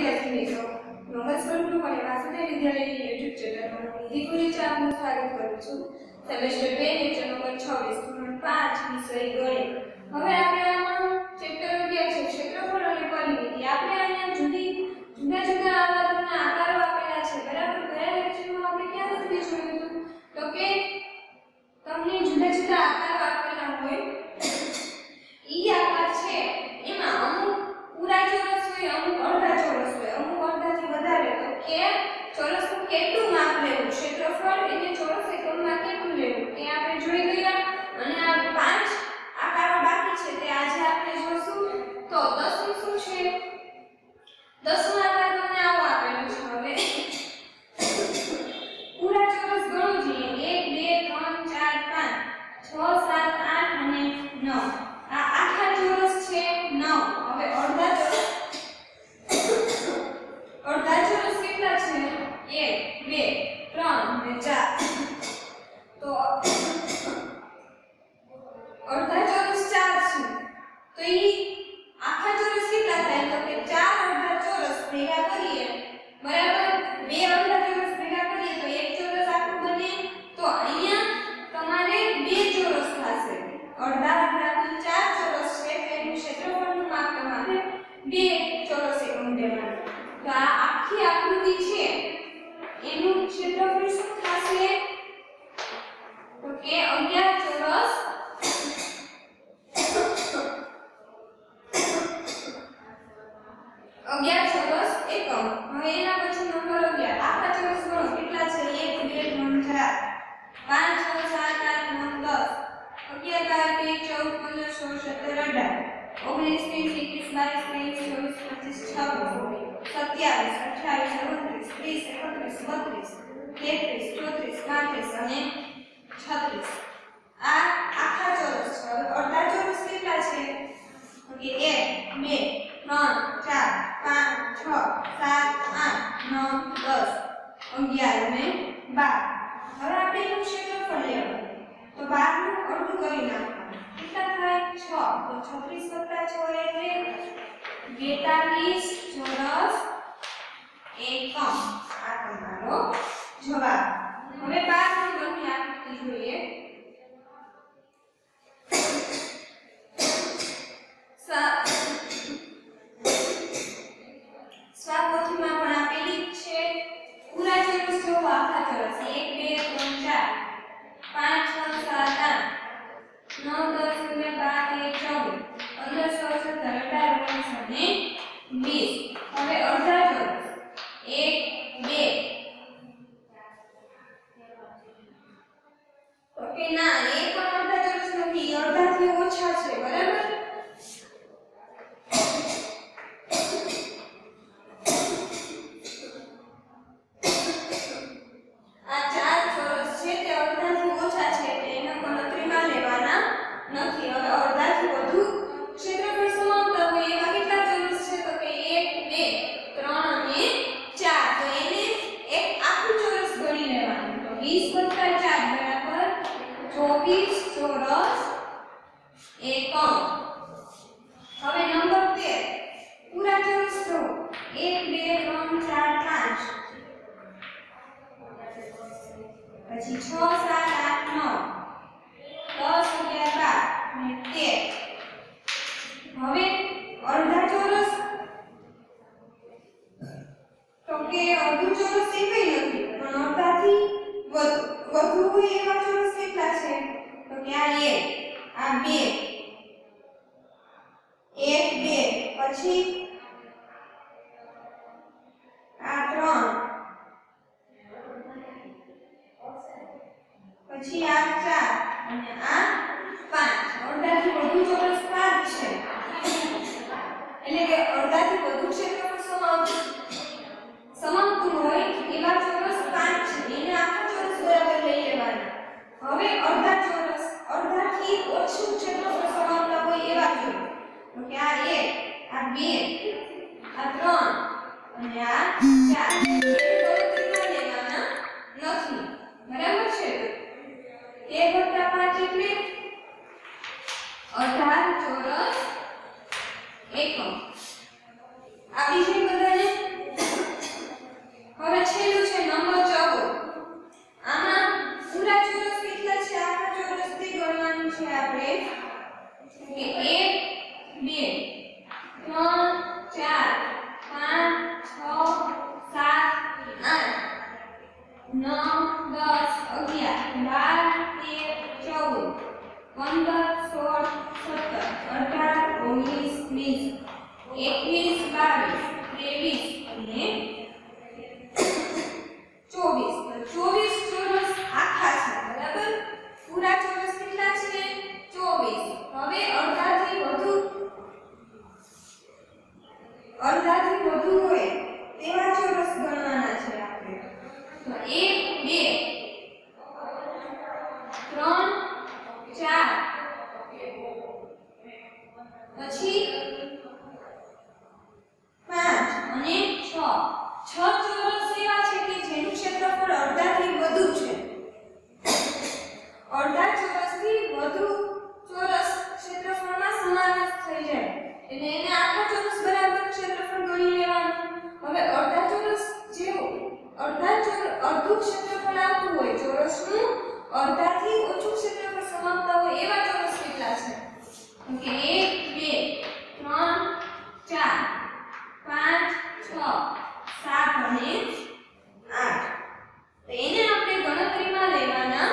વિદ્યાર્થી મિત્રો નમસ્કાર ગ્રુપ અને વાસુદેવ વિદ્યાલયની યુટ્યુબ ચેનલમાં હું નિધિ કુરેચા આપનું સ્વાગત કરું છું. સેમેસ્ટર બે લેક્ચર નંબર છવ્વીસ ધોરણ પાંચ, વિષય ગણિત. હવે આપણે આમાં ચેપ્ટર અગિયાર છે, ક્ષેત્રફળ અને પરિમિતિ. આપણે До свидания. બે ચોરસ એકમ લેવાનું તો આ આખી આકૃતિ છે. એનું ક્ષેત્રફળ શું થશે? તો કે 11 ચોરસ. અગિયાર ચોરસ એકમ. હવે એના પછી નંબર અગિયાર. આખા ચોરસ ગણો. કેટલા છે? એક, બે, ત્રણ, ચાર. પાંચ, છ, સાત, આઠ, નવ, દસ. અગિયાર, બાર, તેર, ચૌદ, પંદર, સોળ, સત્તર, અઢાર. ઓગણીસ, વીસ, એકવીસ, બાવીસ, ત્રેવીસ ચોવીસ પચીસ છવ્વીસ સત્યાવીસ અઠ્યાવીસ ઓગણત્રીસ ત્રીસ એકત્રીસ બત્રીસ તેત્રીસ ચોત્રીસ પાંત્રીસ અને છત્રીસ આ આખા ચોરસ છે હવે અડધા ચોરસ કેટલા છે તો કે એક બે ત્રણ ચાર પાંચ છ સાત આઠ નવ દસ અગિયાર અને બાર હવે આપણે એનું ક્ષેત્રફળ લેવાનું તો બારનું અડધું કરી નાખવાનું કેટલા થાય છ તો છત્રીસ વત્તા છ એટલે બેતાલીસ ચોરસ એકમ. આ તમારો જવાબ. હવે બાર જોઈએ સા સ્વાપોથીમાં પણ આપેલી જ છે પૂરા ચોરસ જોવો આખા ચોરસ 1 2 3 4 5 6 7 8 9 10 11 12 13 14 15 16 17 18 19 20 હવે અડધા ચોરસ એક બે ઓકે ના એક પણ અડધા ચોરસ નથી અડધાથી ઓછા છે બરાબર આ ચાર ચોરસ છે તે અડધાથી ઓછા છે એટલે એને ગણતરીમાં લેવાના નથી હવે અડધાથી વધુ ક્ષેત્રફળ સમાંતર હોય એવા કેટલા ચોરસ છે તો કે 1 2 3 અને 4 તો એને એક આખું ચોરસ ગણી લેવાનું તો 20 4 બરાબર 24 ચોરસ એકમ હવે નંબર 13 પૂરા ચોરસ જો 1 2 3 4 5 પછી છ સાત આઠ નવ દસ અગિયાર બાર અને તેર હવે અડધા ચોરસ. તો કે અડધું ચોરસ એ કઈ નથી, પણ અડધાથી વધુ હોય એવા ચોરસ કેટલા છે? તો કે આ એક, આ બે, એક, બે, પછી આ ત્રણ પછી આ ચાર અને આ પાંચ અડધાથી વધુ ચોરસ પાંચ છે એટલે કે અડધાથી વધુ ક્ષેત્રફળ સમાવતું સમાવતું હોય એવા ચોરસ પાંચ છે એને આખા ચોરસ બરાબર લઈ લેવાના હવે અડધા ચોરસ અડધાથી ઓછું ક્ષેત્રફળ સમાવતા હોય એવા ચોરસ તો કે આ એક આ બે આ ત્રણ અને આ ચાર નથી બરાબર છે તે વત્તા પાંચ એટલે અઢાર ચોરસ એકમ આવી છે બધાને ત્રેવીસ અને ચોવીસ તો ચોવીસ ચોરસ આખા છે બરાબર પૂરા ચોરસ કેટલા છે ચોવીસ હવે અડધાથી વધુ અડધાથી વધુ હોય તેવા ચોરસ ગણવાના છે આપણે તો એક બે ત્રણ ચાર પછી પાંચ અને છ. છ ચોરસ એવા છે કે જેનું ક્ષેત્રફળ અડધાથી વધુ છે. અડધા ચોરસથી વધુ ચોરસ ક્ષેત્રફળમાં સમાવેશ થઈ જાય. એટલે એને આખા ચોરસ બરાબર ક્ષેત્રફળ ગણી લેવાનું હવે અડધા ચોરસ જેવું અડધા ચોર અડધું ક્ષેત્રફળ આવતું હોય ચોરસનું અડધાથી ઓછું ક્ષેત્રફળ સમાવતા હોય એવા ચોરસ કેટલા છે ઓકે એક બે ત્રણ ચાર પાંચ છ સાત અને આઠ તો એને આપણે ગણતરીમાં લેવાના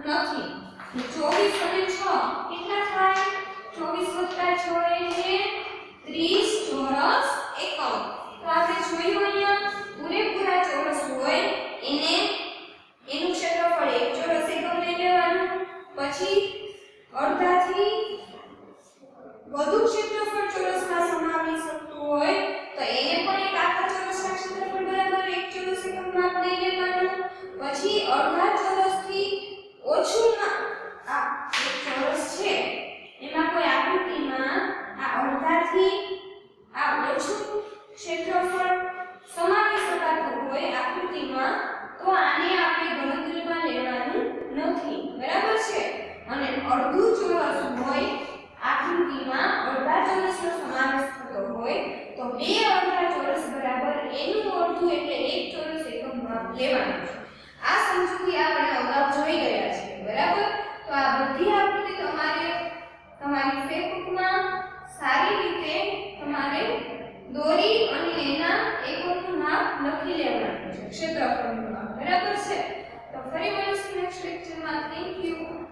નથી ચોવીસ અને છ કેટલા થાય ચોવીસ વત્તા છ એટલે ત્રીસ ચોરસ એકમ તો આપણે જોયું અહીંયા પૂરેપૂરા ચોરસ હોય એને એનું ક્ષેત્રફળ એક ચોરસ એકમ લઈ લેવાનું પછી અડધાથી વધુ ક્ષેત્રફળ ચોરસમાં સમાવી શકતું હોય, તો એને પણ એક આખા ચોરસના ક્ષેત્રફળ બરાબર એક ચોરસ એકમમાં આપણે લેવાનું. પછી અડધા ચોરસથી ઓછું ના, આ એક ચોરસ છે, એમાં કોઈ આકૃતિમાં આ અડધાથી હોય આકૃતિમાં અડધા ચોરસનો સમાવેશ થતો હોય, તો બે અડધા ચોરસ બરાબર એનું અડધું એટલે એક ચોરસ એકમ માપ લેવાનું છે. આ સમજૂતી આપણે અગાઉ જોઈ ગયા છે, બરાબર? તો આ બધી આકૃતિ તમારે તમારી ફેસબુકમાં સારી રીતે તમારે દોરી અને એના એકમનું માપ લખી લેવાનું છે, ક્ષેત્રફળનું માપ બરાબર છે? તો ફરી મળીશું નેક્સ્ટ લેક્ચરમાં થેન્ક યુ